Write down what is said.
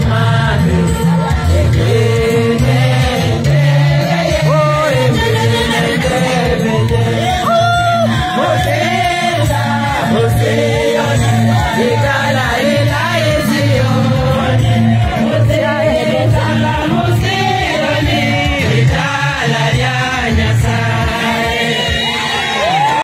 my mind.